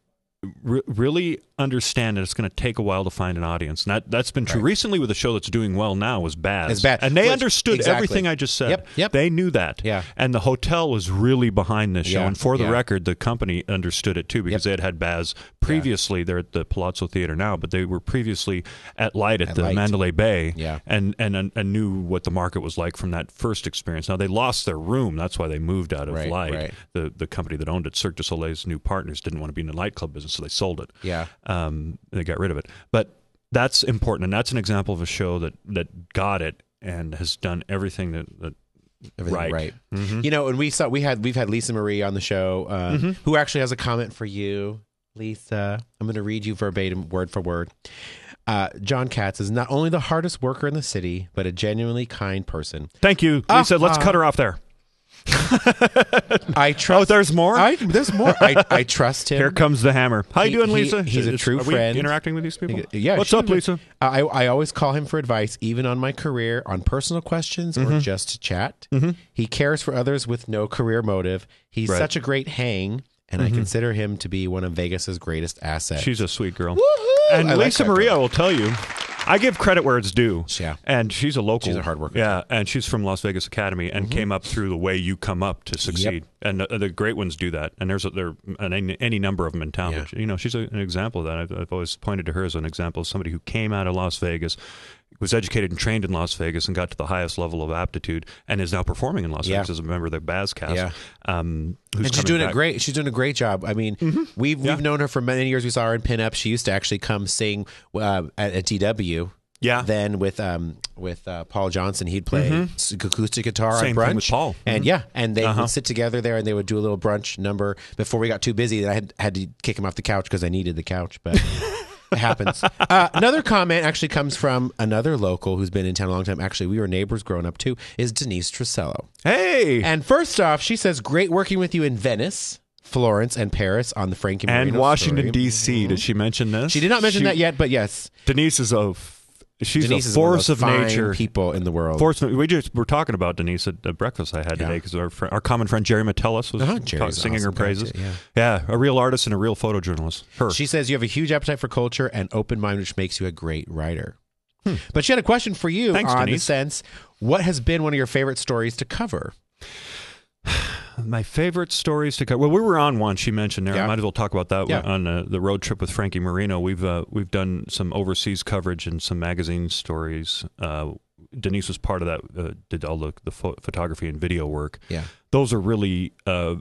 Speaker 2: re- really understand that it's going to take a while to find an audience. And that, that's been true. Recently, with a show that's doing well now, was Baz.
Speaker 1: It's Baz.
Speaker 2: And they
Speaker 1: Which-
Speaker 2: understood
Speaker 1: exactly.
Speaker 2: everything I just said.
Speaker 1: Yep, yep.
Speaker 2: They knew that.
Speaker 1: Yeah.
Speaker 2: And the hotel was really behind this show.
Speaker 1: Yeah,
Speaker 2: And for the
Speaker 1: yeah.
Speaker 2: record, the company understood it too because they had had Baz previously. They're at the Palazzo Theater now, but they were previously at Light at,
Speaker 1: At
Speaker 2: the
Speaker 1: Light.
Speaker 2: Mandalay Bay.
Speaker 1: Yeah.
Speaker 2: And, and and knew what the market was like from that first experience. Now they lost their room. That's why they moved out of
Speaker 1: Right,
Speaker 2: Light.
Speaker 1: right.
Speaker 2: The the company that owned it, Cirque du Soleil's new partners, didn't want to be in the nightclub business, so they sold it
Speaker 1: Yeah.
Speaker 2: um, they got rid of it. But that's important, and that's an example of a show that that got it and has done everything that, that
Speaker 1: Everything
Speaker 2: right.
Speaker 1: right.
Speaker 2: Mhm.
Speaker 1: You know, and we saw we had we've had Lisa Marie on the show, uh,
Speaker 2: Mm-hmm.
Speaker 1: who actually has a comment for you, Lisa. I'm going to read you verbatim, word for word. Uh, John Kats is not only the hardest worker in the city, but a genuinely kind person.
Speaker 2: Thank you, Lisa. Let's
Speaker 1: Ah.
Speaker 2: cut her off there. [laughs]
Speaker 1: I trust.
Speaker 2: Oh, there's more.
Speaker 1: I, there's more. I, I trust him.
Speaker 2: Here comes the hammer. How
Speaker 1: He-
Speaker 2: you doing,
Speaker 1: he-
Speaker 2: Lisa?
Speaker 1: he's a true
Speaker 2: are we
Speaker 1: friend.
Speaker 2: interacting with these people.
Speaker 1: Yeah.
Speaker 2: What's
Speaker 1: sure,
Speaker 2: up, Lisa?
Speaker 1: I, I always call him for advice, even on my career, on personal questions,
Speaker 2: Mm-hmm.
Speaker 1: or just to chat. He cares for others with no career motive. He's
Speaker 2: Right. Mm-hmm.
Speaker 1: such a great hang, and I consider him to be one of Vegas's greatest assets.
Speaker 2: She's a sweet girl.
Speaker 1: Woohoo!
Speaker 2: And
Speaker 1: I like
Speaker 2: Lisa
Speaker 1: that
Speaker 2: Maria will tell you. I give credit where it's due.
Speaker 1: Yeah.
Speaker 2: And she's a local.
Speaker 1: She's a hard worker.
Speaker 2: Yeah. And she's from Las Vegas Academy and mm-hmm. came up through the way you come up to succeed. And the, the great ones do that. And there's a, there and any, number of them in town.
Speaker 1: Yeah.
Speaker 2: But, you know, she's a, an example of that. I've, I've always pointed to her as an example of somebody who came out of Las Vegas, was educated and trained in Las Vegas, and got to the highest level of aptitude, and is now performing in Las
Speaker 1: Yeah.
Speaker 2: Vegas as a member of the Baz cast.
Speaker 1: Yeah.
Speaker 2: Um, who's
Speaker 1: and she's doing
Speaker 2: back.
Speaker 1: a great. She's doing a great job. I mean, we've
Speaker 2: Yeah.
Speaker 1: we've known her for many years. We saw her in pinup. She used to actually come sing uh, at, at DW.
Speaker 2: Yeah.
Speaker 1: Then with um with uh, Paul Johnson, he'd play s- acoustic guitar
Speaker 2: Mm-hmm. Same
Speaker 1: brunch.
Speaker 2: thing with Paul.
Speaker 1: and yeah, and they
Speaker 2: Uh-huh.
Speaker 1: would sit together there, and they would do a little brunch number before we got too busy. That I had had to kick him off the couch because I needed the couch, but. [laughs] It happens. [laughs] Uh, another comment actually comes from another local who's been in town a long time. Actually, we were neighbors growing up too. Is Denise Truscello?
Speaker 2: Hey.
Speaker 1: And first off, she says, "Great working with you in Venice, Florence, and Paris on the Frankie
Speaker 2: and
Speaker 1: Marino
Speaker 2: Washington
Speaker 1: story."
Speaker 2: D.C. Did she mention this?
Speaker 1: She did not mention
Speaker 2: She-
Speaker 1: that yet, but yes,
Speaker 2: Denise is a she's
Speaker 1: Denise
Speaker 2: a force
Speaker 1: of,
Speaker 2: of, nature.
Speaker 1: people in the world.
Speaker 2: Force. We just were talking about Denise at the breakfast I had
Speaker 1: Yeah.
Speaker 2: today because our fr- our common friend Jerry Metellus was
Speaker 1: Uh-huh,
Speaker 2: singing her
Speaker 1: awesome guy,
Speaker 2: praises.
Speaker 1: too, yeah.
Speaker 2: yeah, a real artist and a real photojournalist. Her.
Speaker 1: She says you have a huge appetite for culture and open mind, which makes you a great writer. But she had a question for you
Speaker 2: Hmm. Thanks,
Speaker 1: on the sense: What has been one of your favorite stories to cover?
Speaker 2: My favorite stories to cover. Well, we were on one. She mentioned there.
Speaker 1: Yeah.
Speaker 2: I might as well talk about that
Speaker 1: Yeah.
Speaker 2: on uh, the road trip with Frankie Marino. We've uh, we've done some overseas coverage and some magazine stories. Uh, Denise was part of that. Uh, did all the the pho- photography and video work.
Speaker 1: Yeah,
Speaker 2: those are really uh,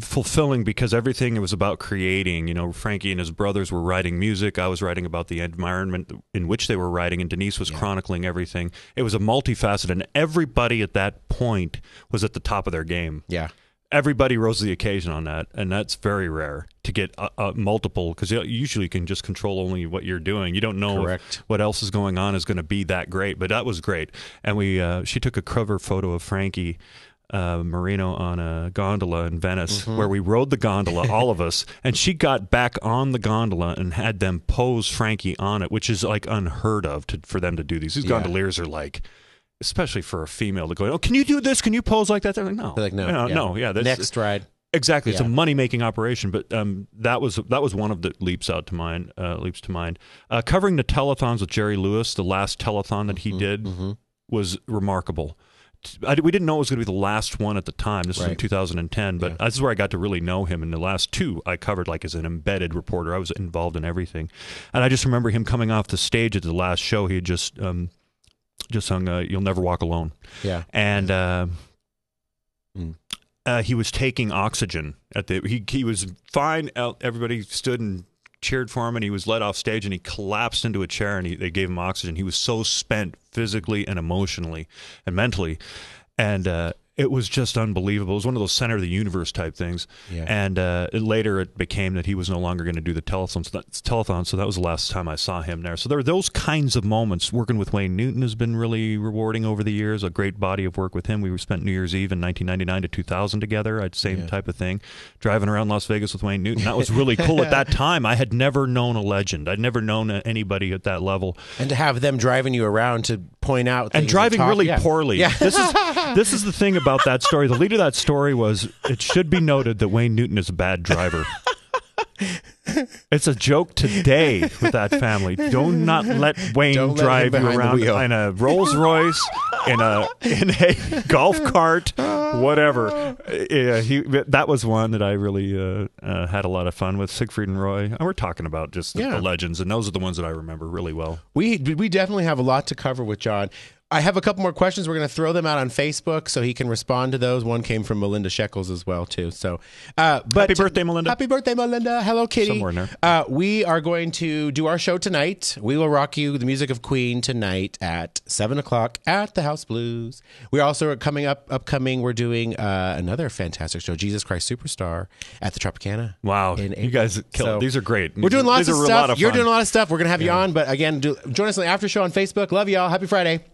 Speaker 2: fulfilling because everything it was about creating. You know, Frankie and his brothers were writing music. I was writing about the environment in which they were writing, and Denise was
Speaker 1: Yeah.
Speaker 2: chronicling everything. It was a multifaceted, and everybody at that point was at the top of their game.
Speaker 1: yeah,
Speaker 2: Everybody rose to the occasion on that, and that's very rare to get uh, uh, multiple because usually you can just control only what you're doing. You don't know what else is going on is going to be that great. But that was great, and we uh, she took a cover photo of Frankie uh, Marino on a gondola in Venice,
Speaker 1: Mm-hmm.
Speaker 2: where we rode the gondola, [laughs] all of us, and she got back on the gondola and had them pose Frankie on it, which is like unheard of to, for them to do these. These
Speaker 1: Yeah.
Speaker 2: gondoliers are like. Especially for a female to go, oh, can you do this? Can you pose like that? They're like, no,
Speaker 1: They're like no,
Speaker 2: no,
Speaker 1: yeah.
Speaker 2: no, yeah. That's,
Speaker 1: Next ride.
Speaker 2: Exactly, it's a money making operation, but um, that was that was one of the leaps out to mind. Uh, leaps to mind. Uh, covering the telethons with Jerry Lewis, the last telethon that he
Speaker 1: Mm-hmm.
Speaker 2: did was remarkable. I, we didn't know it was going to be the last one at the time. This was in 2010, but
Speaker 1: Yeah.
Speaker 2: this is where I got to really know him. And the last two I covered like as an embedded reporter. I was involved in everything, and I just remember him coming off the stage at the last show. He had just um, just sung uh, "You'll Never Walk Alone."
Speaker 1: Yeah,
Speaker 2: and uh,
Speaker 1: Mm.
Speaker 2: uh, he was taking oxygen at the. He he was fine. Everybody stood and cheered for him, and he was led off stage, and he collapsed into a chair, and he, they gave him oxygen. He was so spent physically and emotionally and mentally, and uh, it was just unbelievable. It was one of those center of the universe type things.
Speaker 1: Yeah.
Speaker 2: And uh, it- later it became that he was no longer going to do the telethon. So, that, telethon. so that was the last time I saw him there. So there are those kinds of moments. Working with Wayne Newton has been really rewarding over the years. A great body of work with him. We spent New Year's Eve in 1999 to 2000 together. I'd same
Speaker 1: Yeah.
Speaker 2: type of thing. Driving around Las Vegas with Wayne Newton. That was really [laughs] cool. At that time, I had never known a legend. I'd never known anybody at that level
Speaker 1: and to have them driving you around to point out
Speaker 2: and driving
Speaker 1: talk-
Speaker 2: really
Speaker 1: yeah.
Speaker 2: poorly.
Speaker 1: Yeah.
Speaker 2: This is [laughs] this is the thing about that story. The lead of that story was it should be noted that Wayne Newton is a bad driver. [laughs] [laughs] It's a joke today with that family. Do not let Wayne
Speaker 1: Don't let
Speaker 2: drive you around in a Rolls Royce, in a in a [laughs] golf cart, whatever. Uh, Yeah, he that was one that I really uh, uh, had a lot of fun with. Siegfried and Roy. And we're talking about just the,
Speaker 1: Yeah.
Speaker 2: the legends, and those are the ones that I remember really well.
Speaker 1: We we definitely have a lot to cover with John. I have a couple more questions. We're going to throw them out on Facebook so he can respond to those. One came from Melinda Shekels as well too. So, uh, but
Speaker 2: Happy birthday, Melinda.
Speaker 1: Happy birthday, Melinda! Hello, Kitty.
Speaker 2: Somewhere in there.
Speaker 1: Uh, we are going to do our show tonight. We will rock you the music of Queen tonight at seven o'clock at the House Blues. We also are coming up upcoming. We're doing uh, another fantastic show, Jesus Christ Superstar, at the Tropicana.
Speaker 2: Wow, you guys killed.
Speaker 1: So-
Speaker 2: These are great.
Speaker 1: We're doing lots of stuff.
Speaker 2: lot of
Speaker 1: You're doing a lot of stuff. We're gonna have you on, but again, do, join us on the after show on Facebook. Love y'all. Happy Friday.